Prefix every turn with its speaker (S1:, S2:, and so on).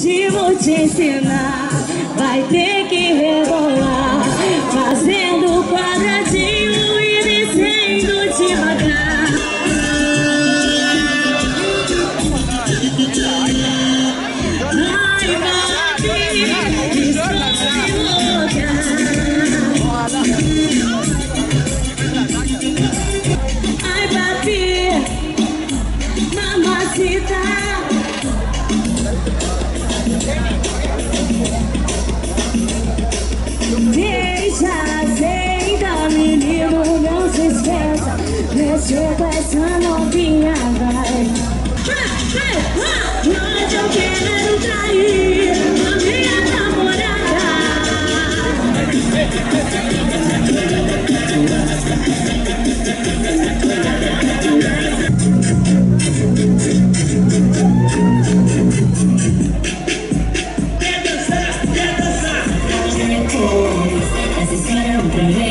S1: motivo te ensinar. Vai ter que rebolar, fazendo quadradinho e descendo devagar. Ai, papi, estou louca. Ai, papi, mamacita. Com essa novinha, vai Mas eu quero trair a minha namorada
S2: Essa história é um problema